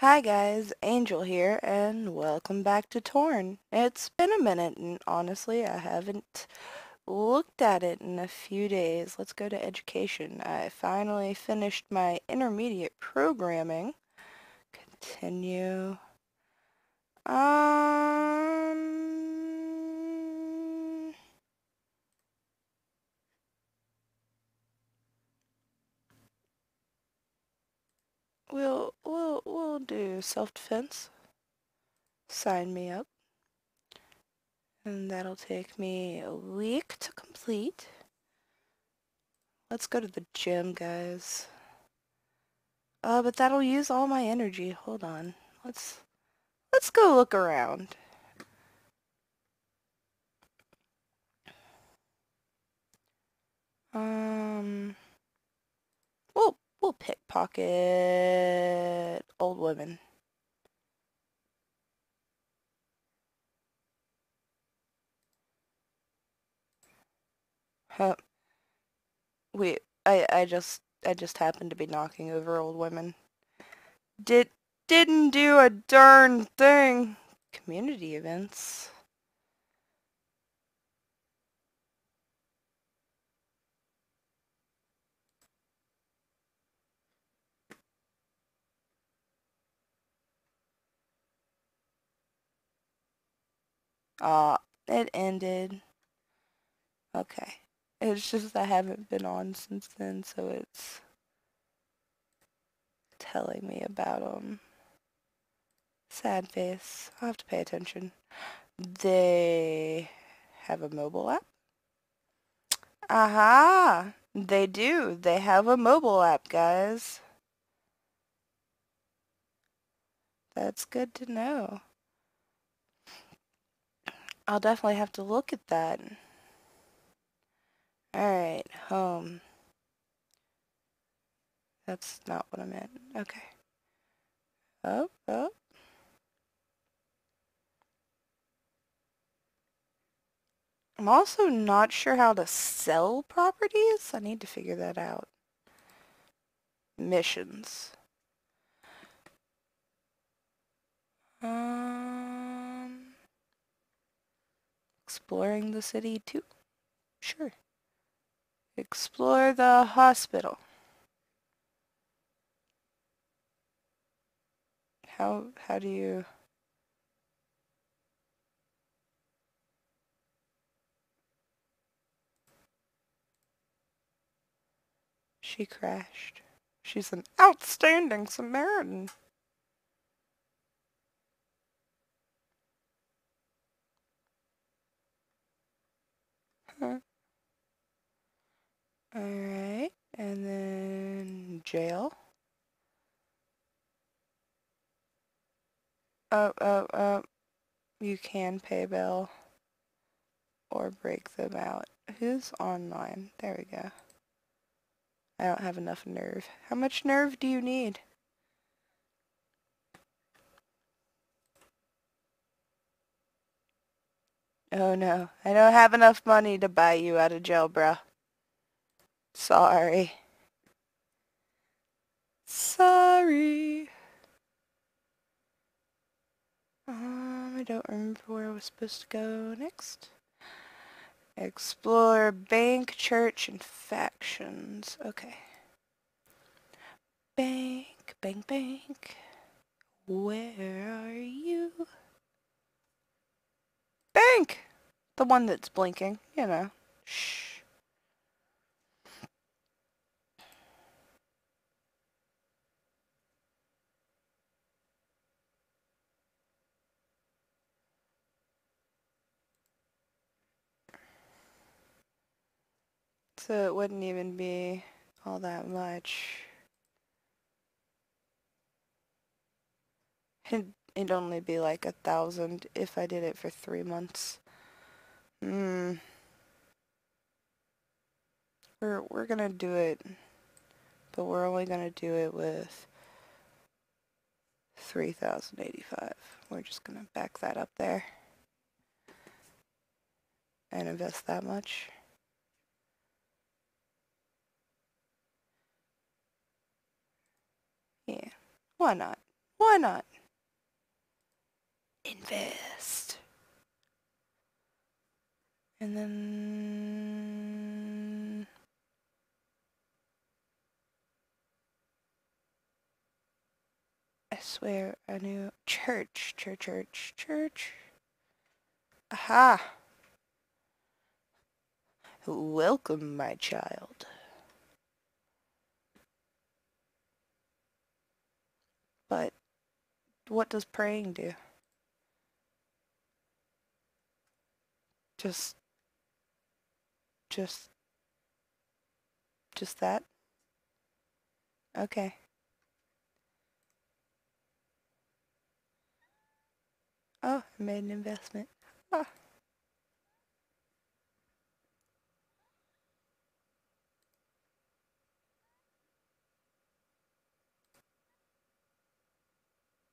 Hi guys, Angel here, and welcome back to Torn. It's been a minute, and honestly, I haven't looked at it in a few days. Let's go to education. I finally finished my intermediate programming. Continue. Um... We'll, we'll, do self-defense. Sign me up. And that'll take me a week to complete. Let's go to the gym, guys. Uh, but that'll use all my energy. Hold on. Let's, let's go look around. Um, we'll, we'll pickpocket old women. Huh. Wait, I, I just, I just happened to be knocking over old women. Did, didn't do a darn thing. Community events. Uh, it ended. Okay. It's just I haven't been on since then, so it's telling me about them. Sad face. I'll have to pay attention. They have a mobile app? Aha! They do. They have a mobile app, guys. That's good to know. I'll definitely have to look at that. Alright, home. That's not what I meant. Okay. Up, up. I'm also not sure how to sell properties. I need to figure that out. Missions. Um, exploring the city too. Sure. Explore the hospital. How, how do you... She crashed. She's an outstanding Samaritan. Huh. Alright, and then jail. Oh, oh, oh. You can pay bail or break them out. Who's online? There we go. I don't have enough nerve. How much nerve do you need? Oh no, I don't have enough money to buy you out of jail, bruh. Sorry. Sorry. Um, I don't remember where I was supposed to go next. Explore bank, church, and factions. Okay. Bank, bank, bank. Where are you? Bank! The one that's blinking, you know. Shh. So it wouldn't even be all that much. It'd, it'd only be like a thousand if I did it for three months. Hmm. We're, we're gonna do it, but we're only gonna do it with 3,085. We're just gonna back that up there and invest that much. Yeah, why not? Why not? Invest. And then... I swear I knew church, church, church, church. Aha! Welcome, my child. But what does praying do? Just, just, just that? Okay. Oh, I made an investment. Ah.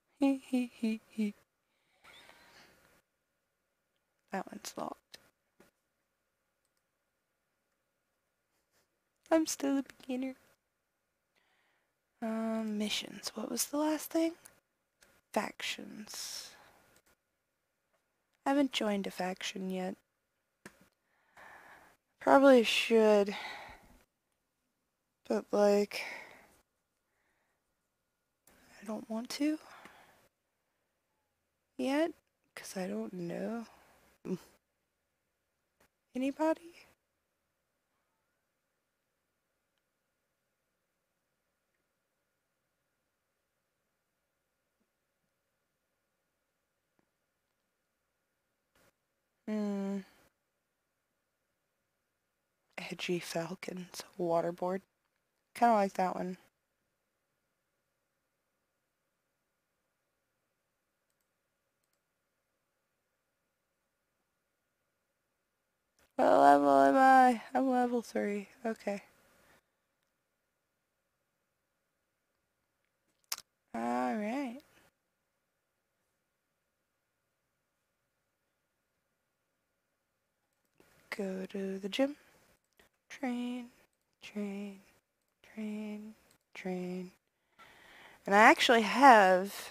that one's locked. I'm still a beginner. Um, missions. What was the last thing? Factions. I haven't joined a faction yet. Probably should. But like... I don't want to yet because I don't know anybody. Hmm. Edgy Falcons, waterboard. Kind of like that one. What level am I? I'm level 3. Okay. Alright. Go to the gym. Train, train, train, train. And I actually have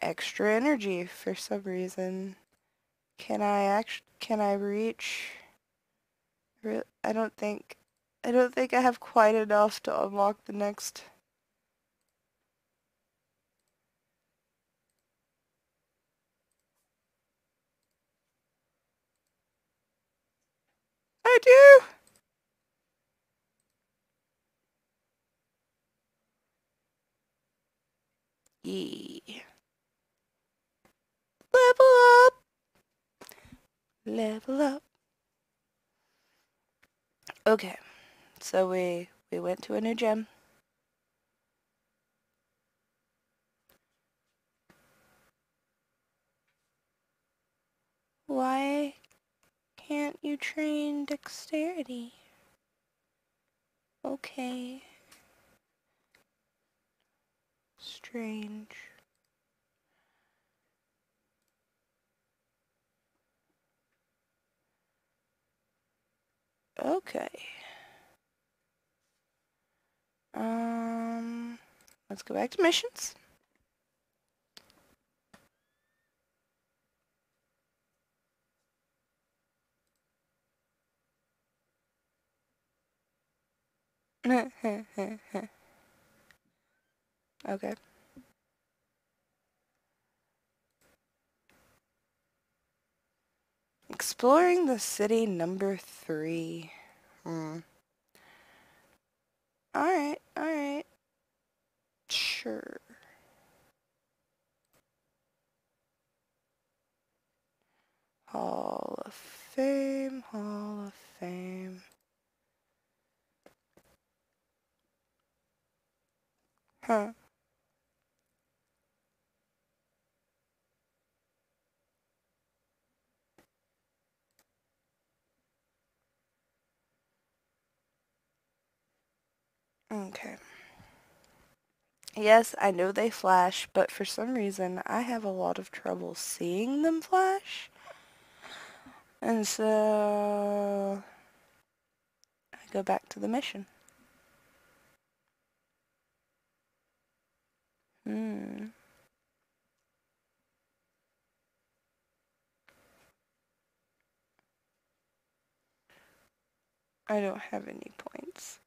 extra energy for some reason. Can I actually, can I reach? I don't think, I don't think I have quite enough to unlock the next. I do! Yeah. Level up! Level up. Okay, so we, we went to a new gym. Why can't you train dexterity? Okay. Strange. Okay. Um, let's go back to missions. okay. Exploring the city number three. Hmm. Alright, alright. Sure. Okay. Yes, I know they flash, but for some reason I have a lot of trouble seeing them flash. And so I go back to the mission. Hmm. I don't have any points.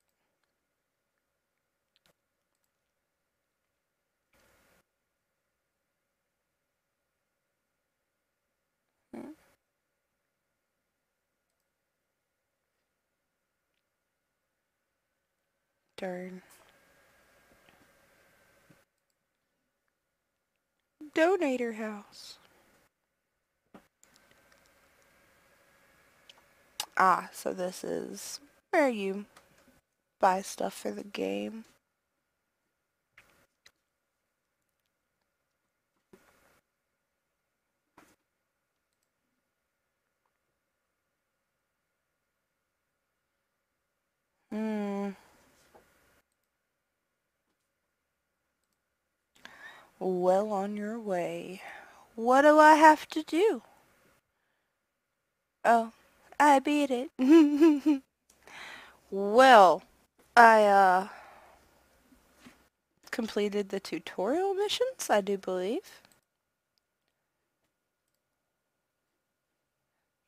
Darn. Donator house. Ah, so this is where you buy stuff for the game. Well on your way. What do I have to do? Oh, I beat it. well, I, uh, completed the tutorial missions, I do believe.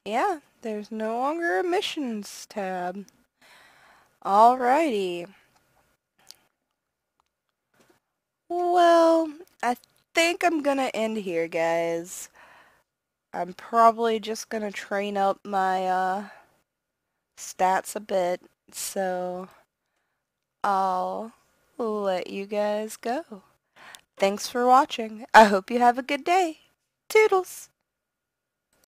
Yeah, there's no longer a missions tab. Alrighty. Well, think I'm gonna end here, guys. I'm probably just going to train up my uh, stats a bit, so I'll let you guys go. Thanks for watching. I hope you have a good day. Toodles!